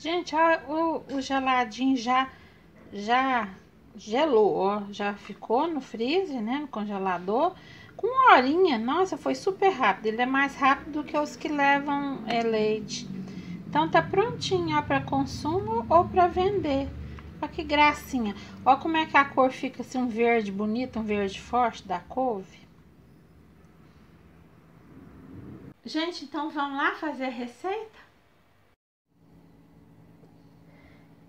Gente, ó, o, o geladinho já, já gelou, ó. Já ficou no freezer, né? No congelador. Com uma horinha. Nossa, foi super rápido. Ele é mais rápido do que os que levam é, leite. Então tá prontinho, ó, para consumo ou para vender. Olha que gracinha. Olha como é que a cor fica assim, um verde bonito, um verde forte da couve. Gente, então vamos lá fazer a receita?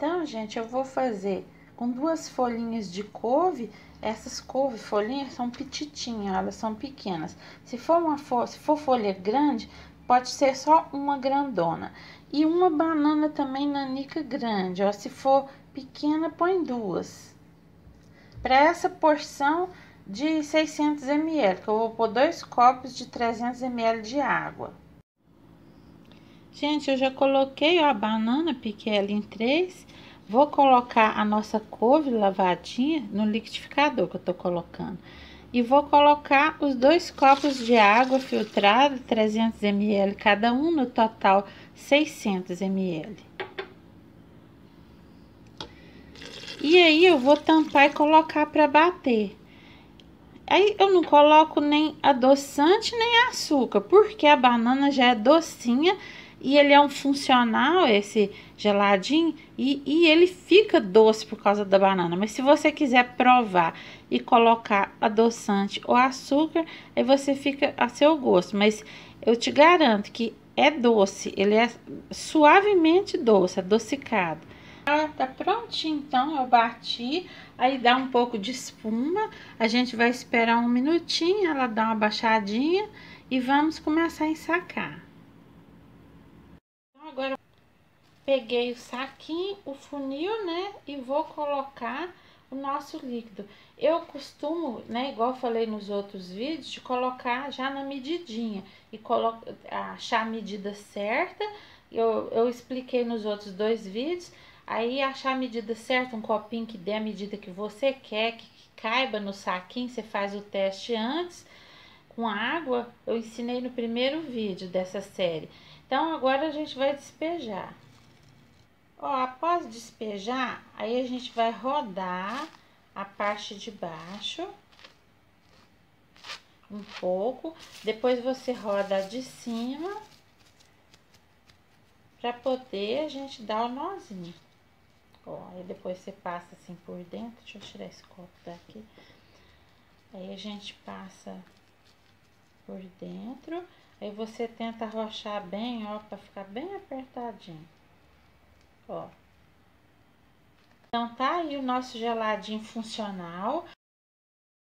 Então, gente, eu vou fazer com duas folhinhas de couve. Essas couve, folhinhas, são petitinhas, elas são pequenas. Se for uma se for folha grande, pode ser só uma grandona. E uma banana também nanica grande, ó. Se for pequena, põe duas. Para essa porção de 600 ml, que eu vou pôr dois copos de 300 ml de água. Gente, eu já coloquei ó, a banana, piquei ela em três. Vou colocar a nossa couve lavadinha no liquidificador que eu tô colocando. E vou colocar os dois copos de água filtrada, 300 ml cada um, no total 600 ml. E aí, eu vou tampar e colocar para bater. Aí, eu não coloco nem adoçante, nem açúcar, porque a banana já é docinha e ele é um funcional, esse geladinho, e, e ele fica doce por causa da banana. Mas se você quiser provar e colocar adoçante ou açúcar, aí você fica a seu gosto. Mas eu te garanto que é doce, ele é suavemente doce, adocicado. Ah, tá prontinho, então eu bati, aí dá um pouco de espuma, a gente vai esperar um minutinho, ela dá uma baixadinha e vamos começar a ensacar. Agora, peguei o saquinho, o funil, né? E vou colocar o nosso líquido. Eu costumo, né, igual falei nos outros vídeos, de colocar já na medidinha. E achar a medida certa. Eu, eu expliquei nos outros dois vídeos. Aí, achar a medida certa, um copinho que dê a medida que você quer, que caiba no saquinho, você faz o teste antes. Com água, eu ensinei no primeiro vídeo dessa série. Então, agora a gente vai despejar. Ó, após despejar, aí a gente vai rodar a parte de baixo um pouco, depois você roda de cima para poder a gente dar o nozinho. Ó, aí depois você passa assim por dentro, deixa eu tirar esse copo daqui. Aí a gente passa por dentro Aí você tenta arrochar bem, ó, pra ficar bem apertadinho. Ó. Então, tá aí o nosso geladinho funcional.